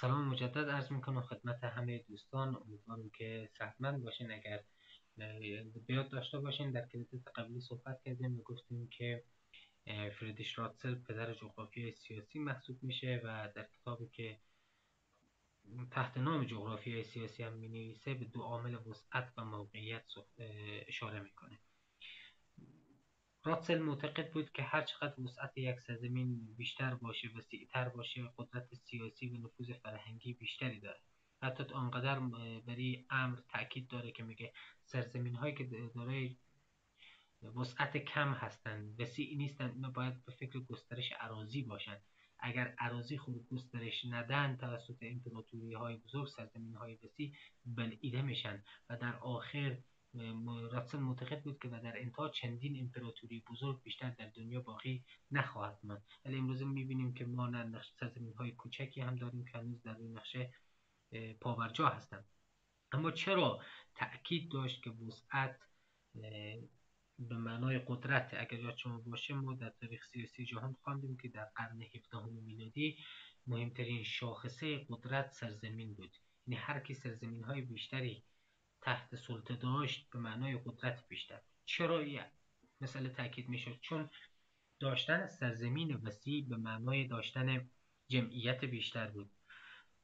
سلام مجدد عرض می‌کنم خدمت همه دوستان. امیدوارم که صحتمند باشین. اگر بیاد داشته باشین در کلیت قبلی صحبت کردیم و گفتیم که فردیش راتسل پدر جغرافی سیاسی محسوب میشه و در کتابی که تحت نام جغرافی سیاسی هم می نویسه به دو عامل وسعت و موقعیت اشاره می‌کنه. راتسل معتقد بود که هر چقدر وسعت یک سرزمین بیشتر باشه وسیعتر باشه قدرت سیاسی و نفوذ فرهنگی بیشتری داره حتی آنقدر برای امر تاکید داره که میگه سرزمین هایی که داره وسعت کم هستند وسیع نیستند اینا باید به فکر گسترش عراضی باشند. اگر عراضی خود گسترش ندن توسط امپراتوری های بزرگ سرزمین های وسیع بلعیده میشن و در آخر راتسل معتقد بود که در انتها چندین امپراتوری بزرگ بیشتر در دنیا باقی نخواهد ماند. ولی امروز می‌بینیم که ما نقش سرزمین های کوچکی هم داریم که هنوز در این نقشه پاورجا هستند اما چرا تأکید داشت که وسعت به معنای قدرت اگر یاد شما باشه ما در تاریخ سیاسی جهان خواندیم که در قرن 17 میلادی مهمترین شاخصه قدرت سرزمین بود. یعنی هر کی سرزمین های بیشتری تحت سلطه داشت به معنای قدرت بیشتر. چرا مثل تاکید می‌شد؟ چون داشتن سرزمین وسیع به معنای داشتن جمعیت بیشتر بود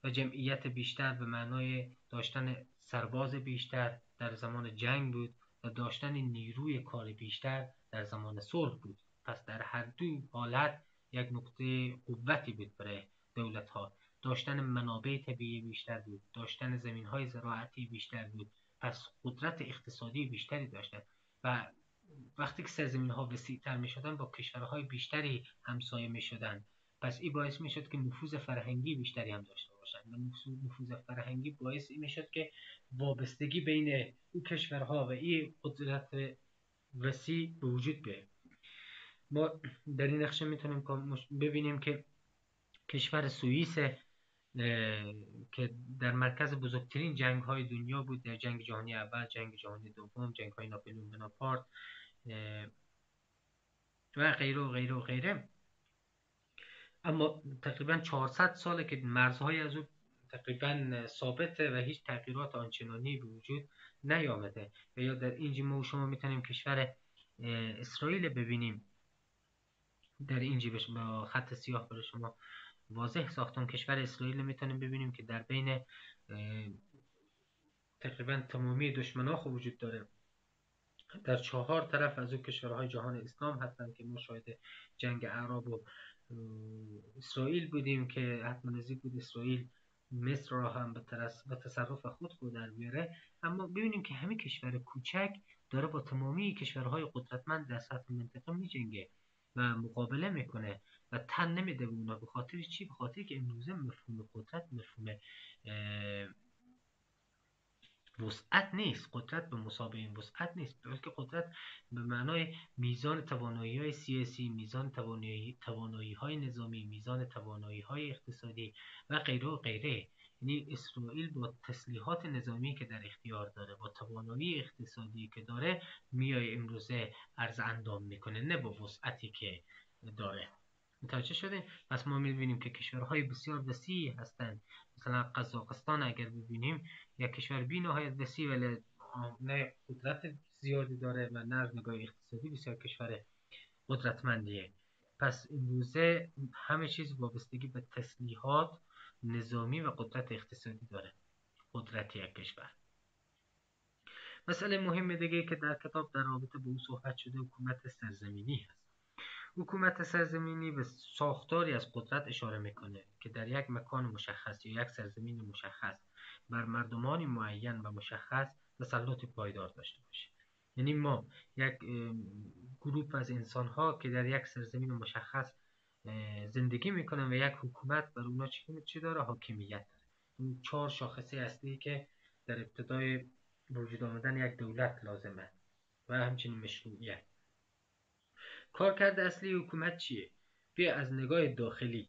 و جمعیت بیشتر به معنای داشتن سرباز بیشتر در زمان جنگ بود و داشتن نیروی کار بیشتر در زمان صلح بود. پس در هر دو حالت یک نقطه قوتی بود برای دولت ها داشتن منابع طبیعی بیشتر بود. داشتن زمین های زراعتی بیشتر بود. پس قدرت اقتصادی بیشتری داشتن و وقتی که سرزمین ها وسیع تر می شدن با کشورهای بیشتری همسایه می شدن پس این باعث می شد که نفوذ فرهنگی بیشتری هم داشته باشن. و نفوذ فرهنگی باعث این می شد که وابستگی بین این کشورها و این قدرت وسیع به وجود بیاید ما در این نقشه می‌تونیم ببینیم که کشور سوئیس که در مرکز بزرگترین جنگ های دنیا بود در جنگ جهانی اول جنگ جهانی دوم جنگ های ناپلئون بناپارت و غیره و غیره و غیره. اما تقریبا 400 ساله که مرزهای از او تقریبا ثابته و هیچ تغییرات آنچنانی به وجود نیامده. و یا در اینجا ما شما می‌تونیم کشور اسرائیل ببینیم. در اینجا خط سیاه برای شما واضح ساختم کشور اسرائیل می‌تونیم ببینیم که در بین تقریبا تمامی دشمناخ وجود داره. در چهار طرف از او کشورهای جهان اسلام هستند که ما شاید جنگ عرب و اسرائیل بودیم که حتما نزدیک بود اسرائیل مصر را هم به تصرف خود خود در بیاره اما ببینیم که همه کشور کوچک داره با تمامی کشورهای قدرتمند در سطح منطقه می جنگه و مقابله می‌کنه. و تن نمیده به اونا به خاطر چی؟ به خاطر که امروزه مفهوم قدرت مفهوم وسعت نیست. قدرت به مسابقه این وسعت نیست. بلکه قدرت به معنای میزان توانایی های سیاسی میزان توانایی, توانایی های نظامی میزان توانایی های اقتصادی و غیره و غیره. یعنی اسرائیل با تسلیحات نظامی که در اختیار داره با توانایی اقتصادی که داره میای امروزه ارز اندام می‌کنه نه با وسعتی که داره. متوجه شده پس ما می‌بینیم که کشورهای بسیار وسیع هستند. مثلا قزاقستان اگر ببینیم یک کشور بی نهایت وسیع ولی نه قدرت زیادی داره و نه نگاه اقتصادی بسیار کشور قدرتمندیه. پس امروزه همه چیز وابستگی به تسلیحات نظامی و قدرت اقتصادی داره. قدرت یک کشور. مسئله مهم دیگه که در کتاب در رابطه به او صحبت شده حکومت سرزمینی هست. حکومت سرزمینی به ساختاری از قدرت اشاره می‌کنه که در یک مکان مشخص یا یک سرزمین مشخص بر مردمانی معین و مشخص تسلط پایدار داشته باشه. یعنی ما یک گروه از انسان ها که در یک سرزمین مشخص زندگی می‌کنن و یک حکومت بر اونا چی داره؟ حاکمیت داره. این چهار شاخصه اصلی که در ابتدای وجود آمدن یک دولت لازمه و همچنین مشروعیت. کارکرد اصلی حکومت چیه؟ بیا از نگاه داخلی.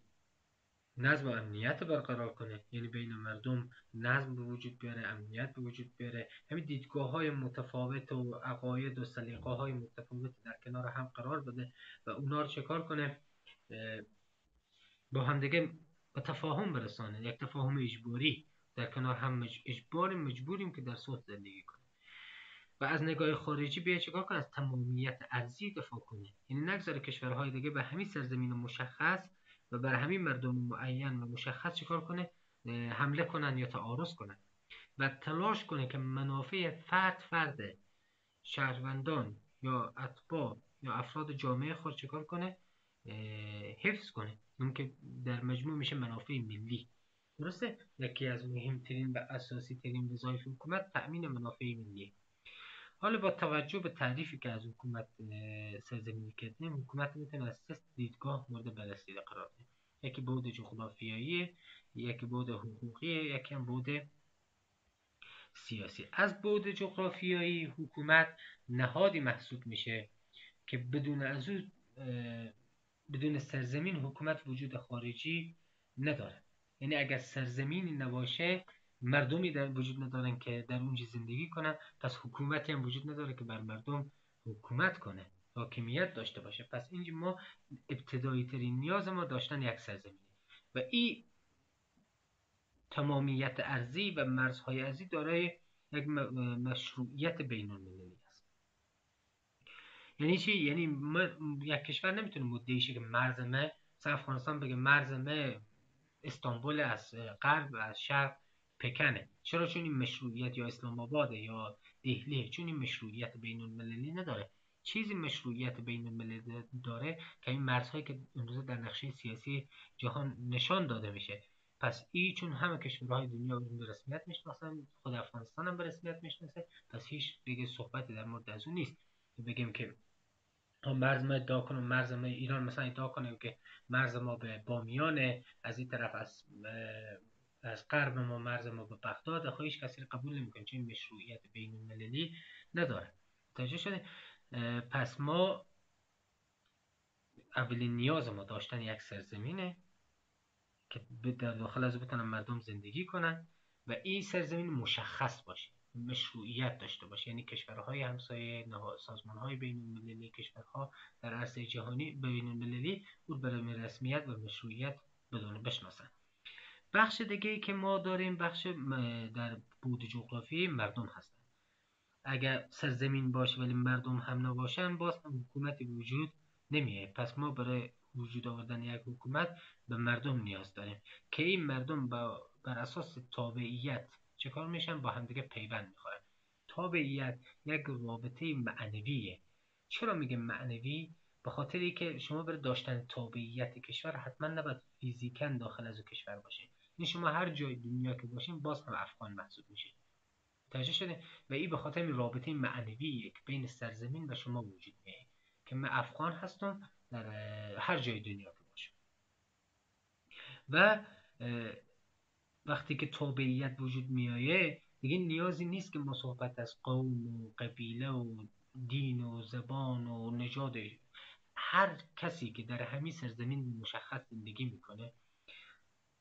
نظم و امنیت برقرار کنه. یعنی بین مردم نظم به وجود بیاره امنیت به وجود بیاره. همین دیدگاه های متفاوت و عقاید و سلیقه های متفاوت در کنار هم قرار بده و اونا رو چکار کنه؟ با همدیگه به تفاهم برسانه. یک تفاهم اجباری. در کنار هم اجبار مجبوریم که در صلح زندگی کنیم. و از نگاه خارجی بیا چیکار کنه؟ از تمامیت ارزی دفاع کنه. یعنی نگذاره کشورهای دیگه به همین سرزمین مشخص و بر همین مردم معین و مشخص چیکار کنه؟ حمله کنن یا تعارض کنن. و تلاش کنه که منافع فرد فرد شهروندان یا اتباع یا افراد جامعه خود چکار کنه؟ حفظ کنه. اون که در مجموع میشه منافع ملی. درسته؟ یکی از مهمترین و اساسی ترین وظایف حکومت تأمین منافع ملی حالا با توجه به تعریفی که از حکومت سرزمینی کردیم حکومت می‌تونه از سه دیدگاه مورد بررسی قرار بده. یکی بود جغرافیایی یکی بود حقوقی یکی هم بود سیاسی. از بود جغرافیایی حکومت نهادی محسوب میشه که بدون از او بدون سرزمین حکومت وجود خارجی نداره یعنی اگر سرزمینی نباشه مردمی در وجود ندارن که در اونجا زندگی کنن. پس حکومتی هم وجود نداره که بر مردم حکومت کنه. حاکمیت داشته باشه. پس اینجا ما ابتدایی ترین نیاز ما داشتن یک سرزمینی و این تمامیت ارزی و مرزهای ارزی دارای یک مشروعیت بین المللی است. یعنی چی؟ یعنی یک کشور نمی‌تونه مدعی که مرز ما افغانستان بگه مرز ما استانبول از غرب و از شرق پکنه. چرا؟ چون این مشروعیت یا اسلام آباده یا دهلی چون این مشروعیت بین المللی نداره. چیزی مشروعیت بین المللی داره که این مرزهایی که امروزه در نقشه سیاسی جهان نشان داده میشه. پس ای چون همه کشورهای دنیا اون به رسمیت می‌شناسن خود افغانستان هم به رسمیت می‌شناسه پس هیچ دیگه صحبتی در مورد از اون نیست. بگیم که مرز ما ادعا کنم مرز ما ایران مثلا ادعا کنه که مرز ما به بامیانه از این طرف از از غرب ما مرز ما به بغداد هیچ کسی قبول نمی‌کنه چون مشروعیت بین المللی نداره. توجه شده پس ما اولین نیاز ما داشتن یک سرزمینه که در داخل از بتونن مردم زندگی کنن و این سرزمین مشخص باشه مشروعیت داشته باشه. یعنی کشورهای همسایه سازمان های بین المللی کشورها در عرصه جهانی بین المللی او برای رسمیت و مشروعیت بدون بشناسن. بخش دیگه ای که ما داریم بخش در بود جغرافی مردم هستن. اگر سرزمین باشه ولی مردم هم نباشن باز هم حکومتی وجود نمیه پس ما برای وجود آوردن یک حکومت به مردم نیاز داریم که این مردم با بر اساس تابعیت چه کار میشن؟ با همدیگه پیوند می‌خورن. تابعیت یک رابطه معنویه. چرا میگه معنوی؟ به خاطر که شما برای داشتن تابعیت کشور حتما نباید فیزیکن داخل از کشور باشه این شما هر جای دنیا که باشین باز هم افغان محسوب میشه توجه شده و این به خاطر رابطه معنوی که بین سرزمین و شما وجود میه که من افغان هستم در هر جای دنیا که باشم. و وقتی که تابعیت وجود میایه دیگه نیازی نیست که ما صحبت از قوم و قبیله و دین و زبان و نژاد هر کسی که در همین سرزمین مشخص زندگی می‌کنه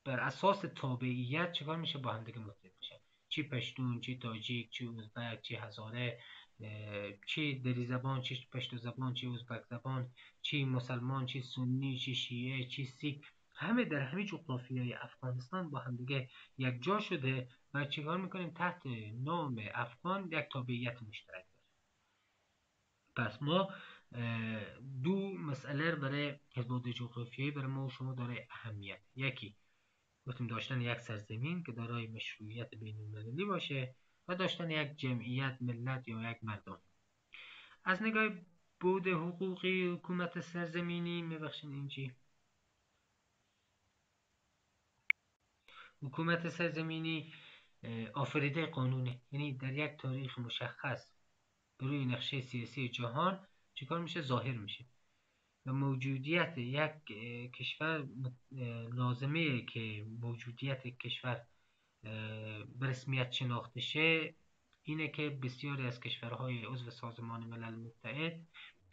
بر اساس تابعیت چکار میشه؟ با هم دیگه متحد میشه چی پشتون چی تاجیک چی ازبک چی هزاره چی دری زبان چی پشتو زبان چی ازبک زبان چی مسلمان چی سنی چی شیعه چی سیک همه در همه های افغانستان با هم دیگه یک جا شده و چیکار می‌کنیم؟ تحت نام افغان یک تابعیت مشترک پس ما دو مسئله برای حزب جغرافیایی برای ما و شما داره اهمیت. یکی گفتیم داشتن یک سرزمین که دارای مشروعیت بین المللی باشه و داشتن یک جمعیت ملت یا یک مردم. از نگاه بود حقوقی حکومت سرزمینی میبخشین اینجی حکومت سرزمینی آفریده قانونه یعنی در یک تاریخ مشخص روی نقشه سیاسی جهان چیکار میشه؟ ظاهر میشه. و موجودیت یک کشور لازمه که موجودیت کشور به رسمیت شناخته شه اینه که بسیاری از کشورهای عضو سازمان ملل متحد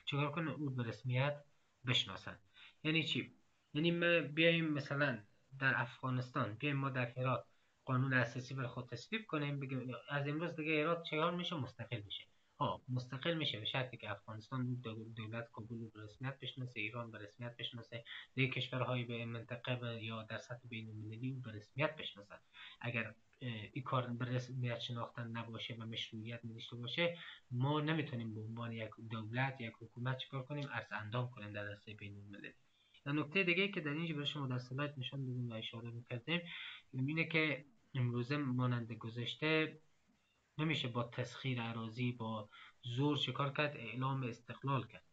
چیکار کنه او به رسمیت بشناسن. یعنی چی؟ یعنی ما بیایم مثلا در افغانستان بیایم ما در هرات قانون اساسی بر خود تصویب کنیم بگیم از امروز دیگه هرات چهار میشه؟ مستقل میشه. ها مستقل میشه به شرطی که افغانستان دولت کابل به رسمیت بشناسه ایران به رسمیت بشناسه دیگه کشورهای به منطقه یا در سطح بین المللی به رسمیت بشناسن اگر این کار به رسمیت شناختن نباشه و مشروعیت نداشته باشه ما نمی‌تونیم به عنوان یک دولت یک حکومت چیکار کنیم؟ ارز اندام کنیم در رسته بین المللی و نکته دیگه که در اینجا برای شما در سلایت نشان دادیم و اشاره می‌کردیم اینه که امروزه مانند گذشته نمیشه با تسخیر عراضی با زور چکار کرد اعلام استقلال کرد.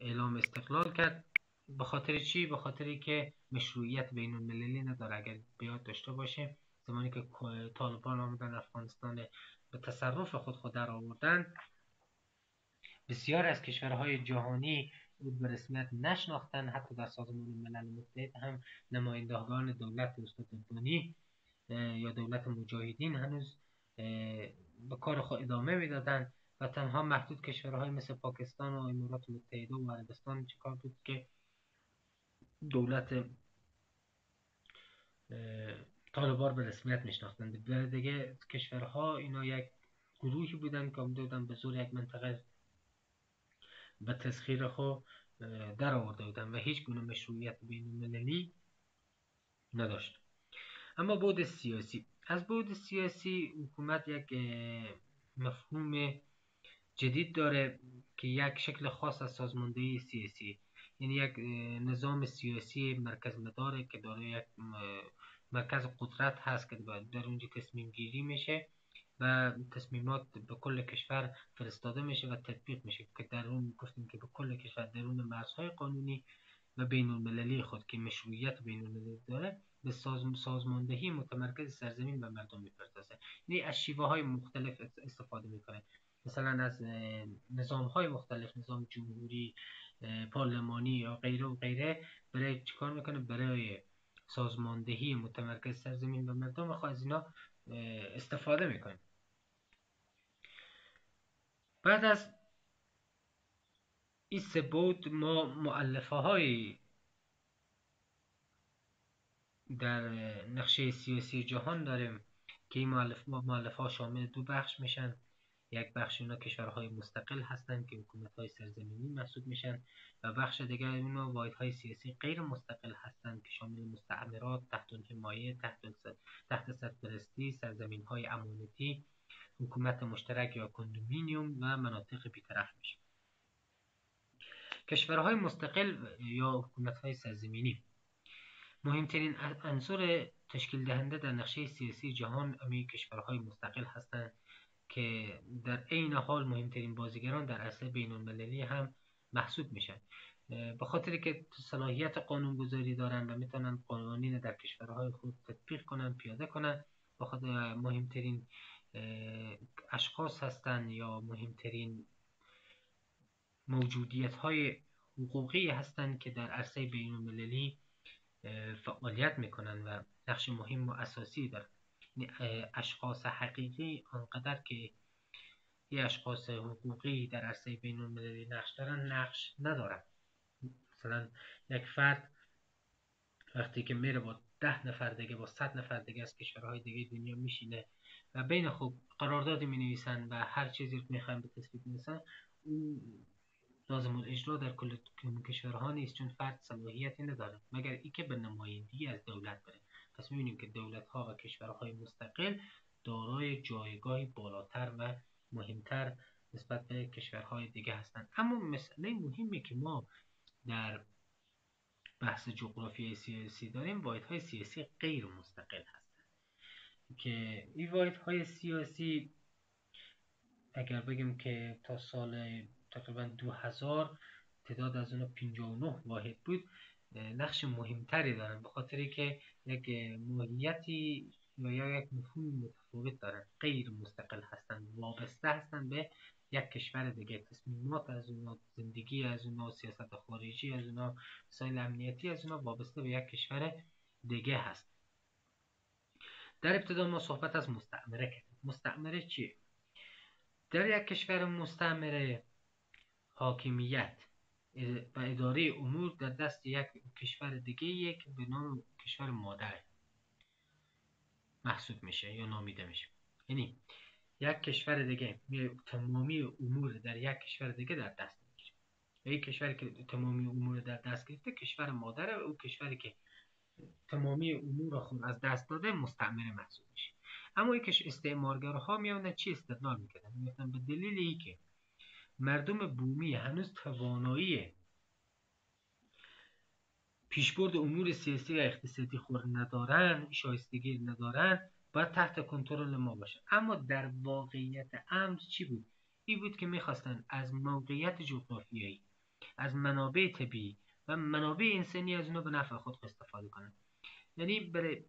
اعلام استقلال کرد. به خاطر چی؟ به خاطری که مشروعیت بین المللی نداره. اگر بیاد داشته باشه زمانی که طالبان آمدن افغانستان به تصرف خود خود در آوردن بسیار از کشورهای جهانی به رسمیت نشناختن حتی در سازمان ملل متحد هم نمایندگان دولت استاد دونی یا دولت مجاهدین هنوز به کار خود ادامه می‌دادن و تنها محدود کشورهای مثل پاکستان و امارات متحده و عربستان چیکار بود که دولت طالبان به رسمیت میشناختند دیگه کشورها اینا یک گروهی بودن که آمده بودن به زور یک منطقه به تسخیر خود در آورده بودن و هیچ گونه مشروعیت بین المللی نداشت. اما بود سیاسی. از بود سیاسی حکومت یک مفهوم جدید داره که یک شکل خاص از سازماندهی سیاسی. یعنی یک نظام سیاسی مرکز مداره که داره یک مرکز قدرت هست که در اونجا تصمیم گیری میشه و تصمیمات به کل کشور فرستاده میشه و تطبیق میشه که در اون گفتیم که به کل کشور درون مرزهای قانونی و بین المللی خود که مشروعیت بین المللی داره به سازماندهی متمرکز سرزمین و مردم می‌پردازه یعنی از شیوه های مختلف استفاده می‌کنه مثلا از نظام های مختلف نظام جمهوری پارلمانی یا غیره و غیره برای چیکار می‌کنه؟ برای سازماندهی متمرکز سرزمین و مردم خواهد از اینا استفاده می‌کنه. بعد از این سه بود ما معلفه های در نقشه سیاسی جهان داریم که این معلف, ها شامل دو بخش میشن. یک بخش اونا کشورهای مستقل هستند که حکومت های سرزمینی محسوب میشن و بخش دیگر اونا واحد های سیاسی غیر مستقل هستند که شامل مستعمرات تحت حمایه تحت تحت سرپرستی سرزمین های امانتی حکومت مشترک یا کندومینیوم و مناطق بیطرف میشه کشورهای مستقل یا حکومت های سرزمینی. مهمترین عنصر تشکیل دهنده در نقشه سیاسی جهان امی کشورهای مستقل هستند که در عین حال مهمترین بازیگران در عرصه بین المللی هم محسوب میشن. به خاطر که صلاحیت قانون گذاری دارن و می‌تونن قوانین در کشورهای خود تطبیق کنن پیاده کنن خاطر مهمترین اشخاص هستند یا مهمترین موجودیت های حقوقی هستند که در عرصه بین المللی فعالیت می‌کنن و نقش مهم و اساسی دارن اشخاص حقیقی آنقدر که یه اشخاص حقوقی در عرصه بین المللی نقش دارن نقش ندارن. مثلا یک فرد وقتی که میره با ده نفر دیگه با صد نفر دیگه از کشورهای دیگه دنیا میشینه و بین خوب قراردادی می نویسن و هر چیزی رو می‌خواین به تصویب اون لازم اجرا در کل کشورها نیست چون فرد صلاحیتی نداره مگر ای که به نمایندگی از دولت بره. پس می‌بینیم که دولت ها و کشورهای مستقل دارای جایگاهی بالاتر و مهمتر نسبت به کشورهای دیگه هستند. اما مسئله مهمی که ما در بحث جغرافی سیاسی داریم واحد های سیاسی غیر مستقل هستند. که این واحد های سیاسی اگر بگیم که تا سال تقریبا 2000 تعداد از اونها 59 واحد بود. نقش مهمتری دارن به خاطری که یک ماهیتی یا یک مفهوم متفاوت دارن. غیر مستقل هستند وابسته هستند به یک کشور دیگه. تصمیمات از اونا زندگی از اونا سیاست خارجی از اونا مسائل امنیتی از اونا وابسته به یک کشور دیگه هست. در ابتدا ما صحبت از مستعمره کردیم. مستعمره چیه؟ در یک کشور مستعمره حاکمیت و اداره امور در دست یک کشور دیگه یک به نام کشور مادر محسوب میشه یا نامیده میشه. یعنی یک کشور دیگه تمامی امور در یک کشور دیگه در دست می‌گیره. و این کشوری که تمامی امور در دست گرفته کشور مادره و او کشوری که تمامی امور خود از دست داده مستعمره محسوب میشه. اما کش استعمارگرها میان چی استدلال می‌کردن؟ می‌گفتن به دلیل ای که مردم بومی هنوز توانایی پیشبرد امور سیاسی و اقتصادی خود ندارن شایستگی ندارن باید تحت کنترل ما باشه. اما در واقعیت امر چی بود؟ این بود که می‌خواستن از موقعیت جغرافیایی از منابع طبیعی و منابع انسانی از اونها به نفع خود استفاده کنن. یعنی برای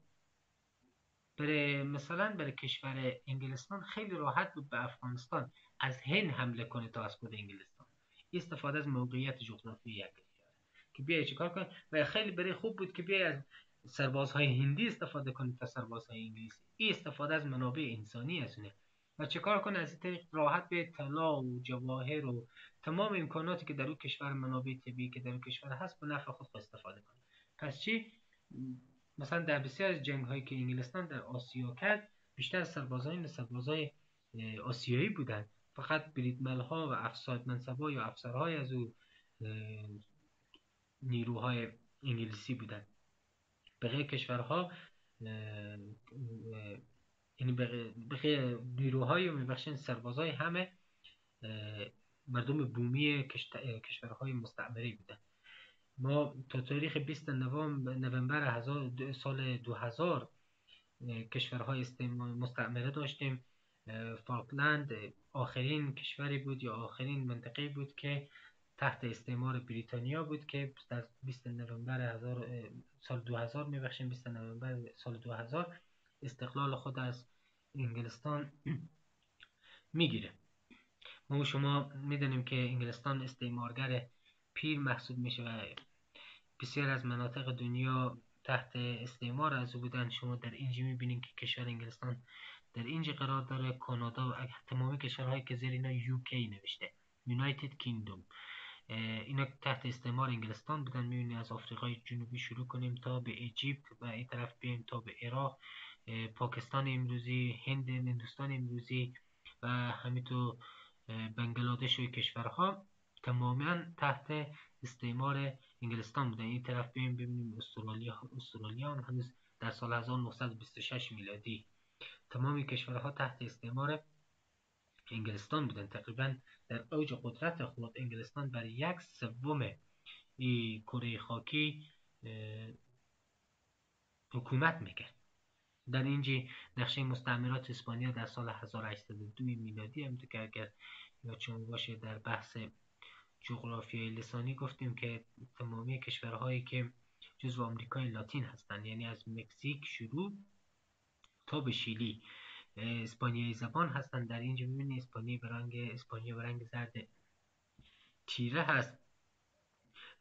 برای مثلا برای کشور انگلستان خیلی راحت بود به افغانستان. از هند حمله کنه تا از خود انگلستان. استفاده از موقعیت جغرافیایی یک که بیای چیکار کنه و خیلی برای خوب بود که بیای از سربازهای هندی استفاده کنه تا سربازهای انگلیسی. این استفاده از منابع انسانی از اونه و چیکار کنه از این طریق راحت به طلا و جواهر و تمام امکاناتی که در اون کشور منابع طبیعی که در اون کشور هست به نفع خود استفاده کنه پس چی؟ مثلا در بسیار از جنگ هایی که انگلستان در آسیا کرد بیشتر سربازان سربازای آسیایی بودن فقط بریدمل ها و افساد منصبا یا افسرهای از او نیروهای انگلیسی بودن بقیه کشورها یعنی بقیه نیروهای و سربازهای همه مردم بومی کشورهای مستعمری بودن ما تا تاریخ 20 نوامبر سال 2000 کشورهای مستعمره داشتیم. فاکلند آخرین کشوری بود یا آخرین منطقه بود که تحت استعمار بریتانیا بود که در 20 نوامبر سال 2000 میبخشیم 20 نوامبر سال 2000 استقلال خود از انگلستان می‌گیره. ما شما می‌دونیم که انگلستان استعمارگر پیر محسوب میشه و بسیار از مناطق دنیا تحت استعمار از او بودن شما در اینجا می‌بینید که کشور انگلستان در اینجا قرار داره کانادا و تمامی کشورهایی که زیر اینا یوکی نوشته یونایتد کینگدوم اینا تحت استعمار انگلستان بودن. می‌بینید از آفریقای جنوبی شروع کنیم تا به ایجیپت و این طرف بیم تا به عراق پاکستان امروزی هند هندوستان امروزی و همینطور بنگلادش و کشورها تماما تحت استعمار انگلستان بودن. این طرف بیم ببینیم استرالیا استرالیا هم هنوز در سال 1926 میلادی تمامی کشورها تحت استعمار انگلستان بودن. تقریبا در اوج قدرت خود انگلستان بر یک سوم کره خاکی حکومت می‌کرد. در اینجا نقشه مستعمرات اسپانیا در سال 1802 میلادی هم که اگر چون باشه در بحث جغرافیای لسانی گفتیم که تمامی کشورهایی که جزو آمریکای لاتین هستند یعنی از مکزیک شروع تا به شیلی اسپانیایی زبان هستند. در اینجا می‌بینید اسپانیا به رنگ اسپانیا به رنگ زرد تیره هست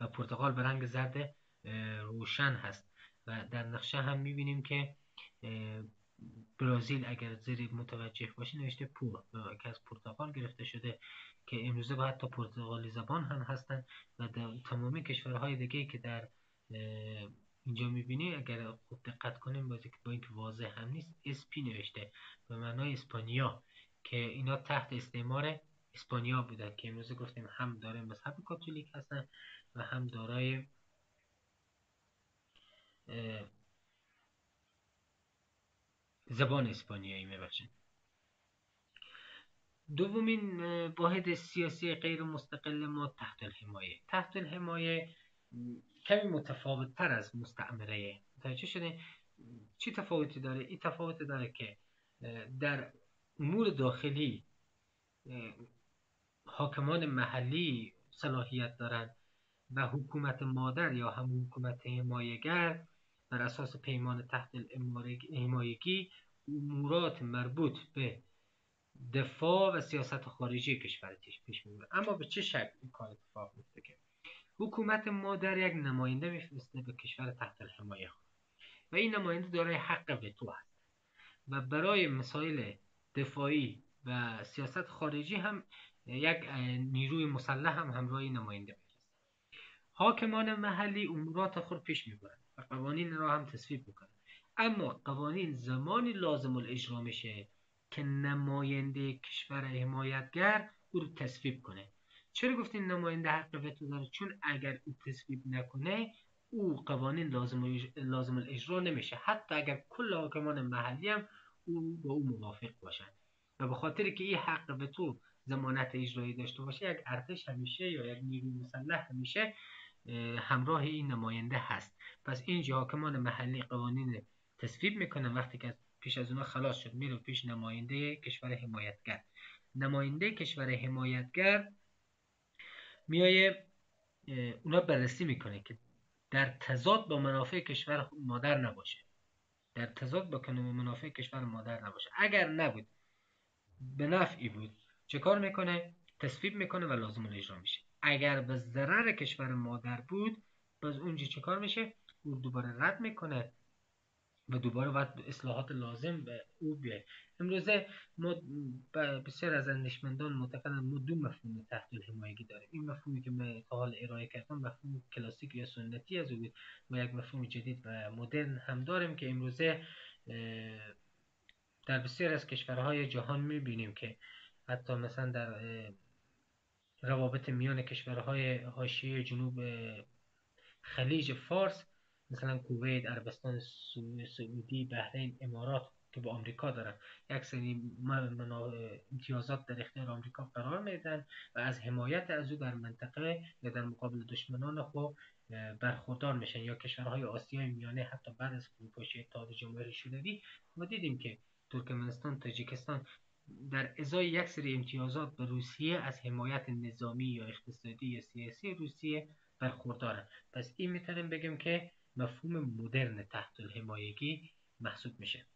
و پرتغال به رنگ زرد روشن هست. و در نقشه هم می‌بینیم که برازیل اگر زیر متوجه باشه نوشته پور که از پرتغال گرفته شده که امروزه باید تا پرتغالی زبان هم هستن و در تمامی کشورهای دیگه که در اینجا می‌بینی اگر خوب دقت کنیم بازی که با اینکه واضح هم نیست اسپی نوشته به معنای اسپانیا که اینا تحت استعمار اسپانیا بودن که امروزه گفتیم هم داره مذهب کاتولیک هستن و هم دارای زبان اسپانیایی میبخشید دومین واحد سیاسی غیر مستقل ما تحت الحمایه. تحت الحمایه کمی متفاوت تر از مستعمره. متوجه شده چی تفاوتی داره؟ این تفاوت داره که در امور داخلی حاکمان محلی صلاحیت دارند و حکومت مادر یا هم حکومت حمایگر بر اساس پیمان تحت حمایگی امورات مربوط به دفاع و سیاست خارجی کشور پیش می‌بره اما به چه شکل این کار اتفاق میفته که؟ حکومت مادر یک نماینده میفرسته به کشور تحت الحمایه و این نماینده دارای حق وتو هست. و برای مسائل دفاعی و سیاست خارجی هم یک نیروی مسلح هم همراه نماینده میفرسته. حاکمان محلی امورات خود پیش می‌برند. و قوانین را هم تصویب می‌کنند اما قوانین زمانی لازم الاجرا میشه که نماینده کشور حمایتگر او رو تصویب کنه. چرا گفتین نماینده حق وتو داره؟ چون اگر او تصویب نکنه او قوانین لازم, لازم الاجرا نمیشه. حتی اگر کل حاکمان محلی هم او با او موافق باشن. و به خاطر که این حق به تو زمانت اجرایی داشته باشه یک ارتش همیشه یا یک نیروی مسلح همیشه همراه این نماینده هست. پس اینجا حاکمان محلی قوانین تصویب می‌کنن وقتی که پیش از اونها خلاص شد میره پیش نماینده کشور حمایتگر. نماینده کشور حمایتگر میایه اونا بررسی می‌کنه که در تضاد با منافع کشور مادر نباشه. در تضاد با منافع کشور مادر نباشه. اگر نبود به نفعی بود چه کار می‌کنه؟ تصویب می‌کنه و لازم اجرا میشه. اگر به ضرر کشور مادر بود باز اونجا چه کار میشه؟ او دوباره رد می‌کنه و دوباره باید اصلاحات لازم به او بیاید امروزه ما بسیار از اندیشمندان معتقدن ما دو مفهوم تحت الحمایگی داریم. این مفهومی که من تا حال ارائه کردم مفهوم کلاسیک یا سنتی از او بود و یک مفهوم جدید و مدرن هم داریم که امروزه در بسیار از کشورهای جهان می‌بینیم که حتی مثلا در روابط میان کشورهای حاشیه جنوب خلیج فارس مثلا کویت عربستان سعودی بحرین امارات که با آمریکا دارن. یک سری امتیازات در اختیار آمریکا قرار میدن و از حمایت از او در منطقه یا در مقابل دشمنان خود برخوردار میشن. یا کشورهای آسیای میانه حتی بعد از فروپاشی اتحاد جماهیر شوروی ما دیدیم که ترکمنستان تاجیکستان در ازای یک سری امتیازات به روسیه از حمایت نظامی یا اقتصادی یا سیاسی روسیه برخوردارن پس این می‌تونیم بگیم که مفهوم مدرن تحت الحمایگی محسوب میشه.